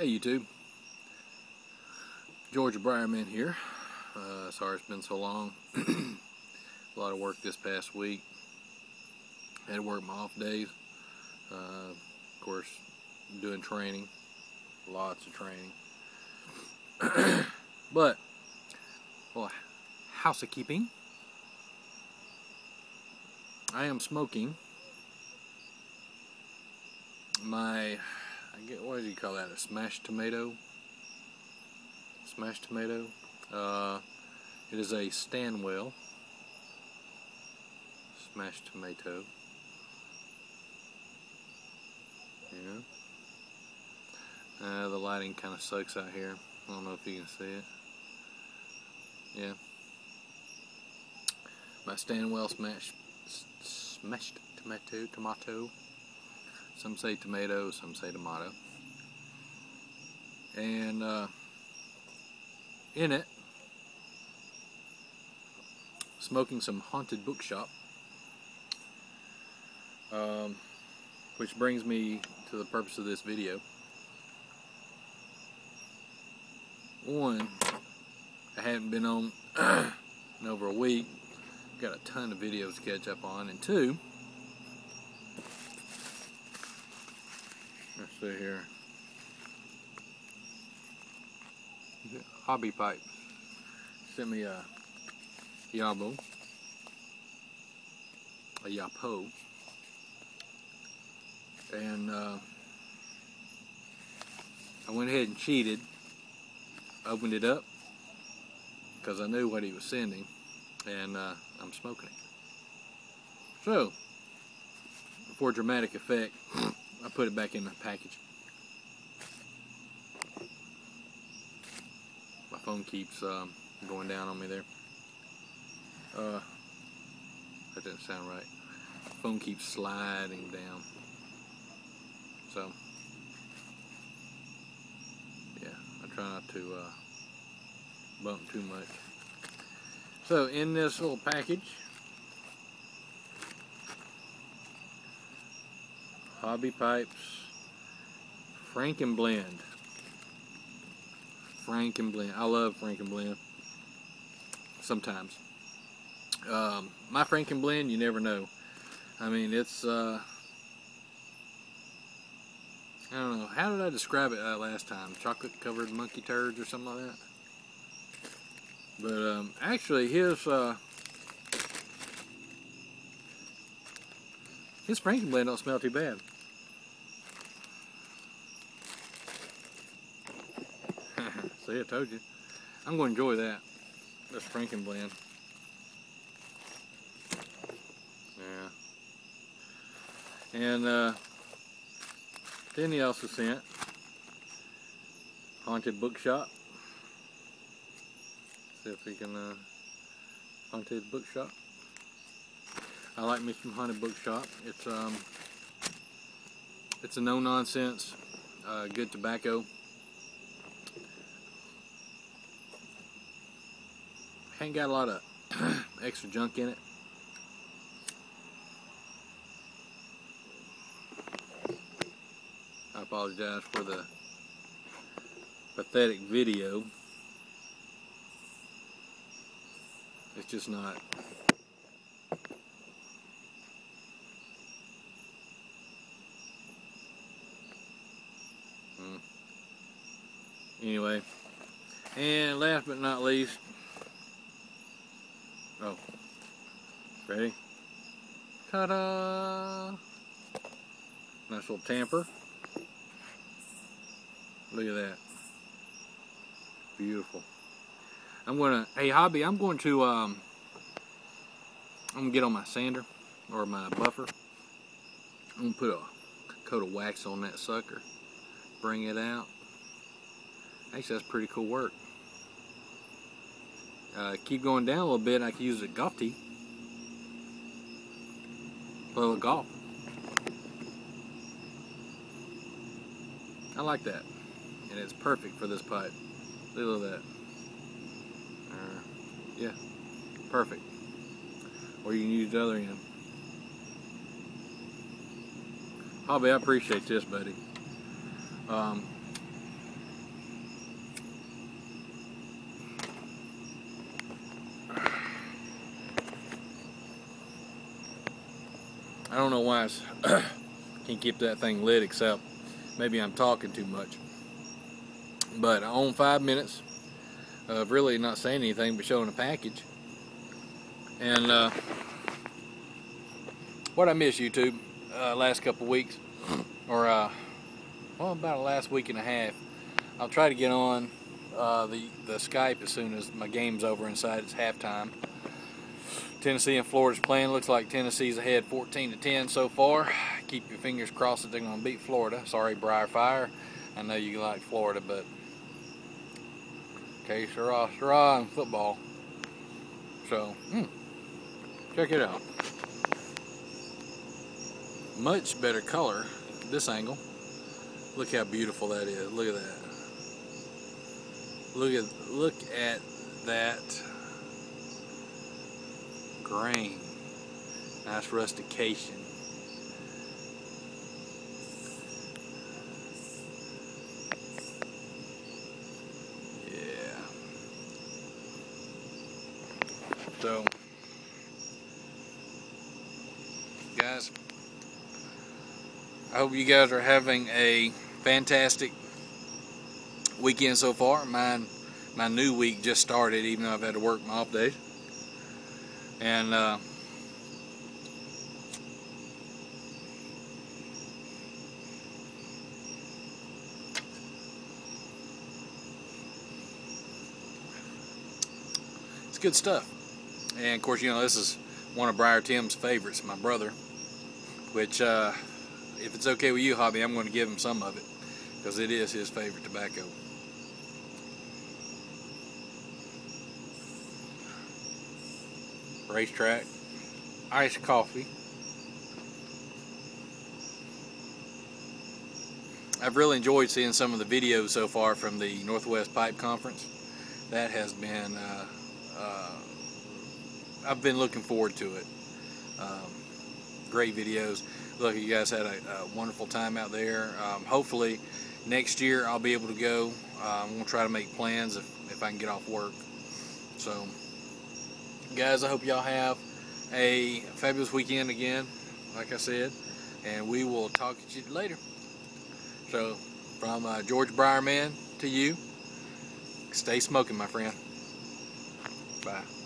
Hey YouTube, Georgia Briarman here. Uh, sorry it's been so long. a lot of work this past week. Had to work my off days. Uh, of course, doing training. Lots of training. but, well, housekeeping. I am smoking my I get what do you call that? A smashed tomato? Smashed tomato. Uh, it is a Stanwell smashed tomato. Yeah. Uh, the lighting kind of sucks out here. I don't know if you can see it. Yeah. My Stanwell smashed smashed tomato tomato. Some say tomato, some say tomato. And uh, in it, smoking some haunted bookshop. Um, which brings me to the purpose of this video. One, I haven't been on in over a week. Got a ton of videos to catch up on. And two, Here. Hobby Pipe sent me a Yabo, a Yapo, and uh, I went ahead and cheated, opened it up, because I knew what he was sending, and uh, I'm smoking it. So, for dramatic effect, I put it back in the package. My phone keeps um, going down on me there. Uh, that didn't sound right. Phone keeps sliding down. So, yeah, I try not to uh, bump too much. So, in this little package, Hobby Pipes Frankenblend. Frankenblend. I love Frankenblend. Sometimes. Um, my Frankenblend, you never know. I mean, it's, uh, I don't know. How did I describe it uh, last time? Chocolate covered monkey turds or something like that? But, um, actually, his, uh, his Frankenblend don't smell too bad. See, I told you. I'm going to enjoy that. This Frankenblend. Yeah. And uh, then he also sent Haunted Bookshop. See if we can uh, Haunted Bookshop. I like me some Haunted Bookshop. It's um, it's a no nonsense, uh, good tobacco. Ain't got a lot of extra junk in it. I apologize for the pathetic video. It's just not Anyway, and last but not least, Oh. Ready? Ta-da! Nice little tamper. Look at that. Beautiful. I'm gonna, hey hobby, I'm going to, um, I'm gonna get on my sander or my buffer. I'm gonna put a coat of wax on that sucker. Bring it out. Actually, that's pretty cool work uh, keep going down a little bit, I can use a golf tee. Play a little golf. I like that. And it's perfect for this pipe. Look at that. Uh, yeah, perfect. Or you can use the other end. Hobby, I appreciate this, buddy. Um, I don't know why I can't keep that thing lit except maybe I'm talking too much. But I own five minutes of really not saying anything but showing a package. And uh, what I miss YouTube uh, last couple weeks, or uh, well about the last week and a half. I'll try to get on uh, the the Skype as soon as my game's over inside. It's halftime. Tennessee and Florida's playing. Looks like Tennessee's ahead 14 to 10 so far. Keep your fingers crossed that they're going to beat Florida. Sorry, Briar Fire. I know you like Florida, but okay, sure, sure, in football. So, hmm, check it out. Much better color this angle. Look how beautiful that is. Look at that. Look at look at that grain. Nice rustication. Yeah. So, guys, I hope you guys are having a fantastic weekend so far. Mine, my new week just started, even though I've had to work my off days. And uh, it's good stuff. And of course, you know, this is one of Briar Tim's favorites, my brother, which, uh, if it's okay with you, Hobby, I'm going to give him some of it because it is his favorite tobacco. Racetrack, iced coffee. I've really enjoyed seeing some of the videos so far from the Northwest Pipe Conference. That has been, uh, uh, I've been looking forward to it. Um, great videos. Look, you guys had a, a wonderful time out there. Um, hopefully, next year I'll be able to go. Uh, I'm going to try to make plans if, if I can get off work. So, guys, I hope y'all have a fabulous weekend again, like I said, and we will talk to you later. So, from uh, George Briarman to you, stay smoking, my friend. Bye.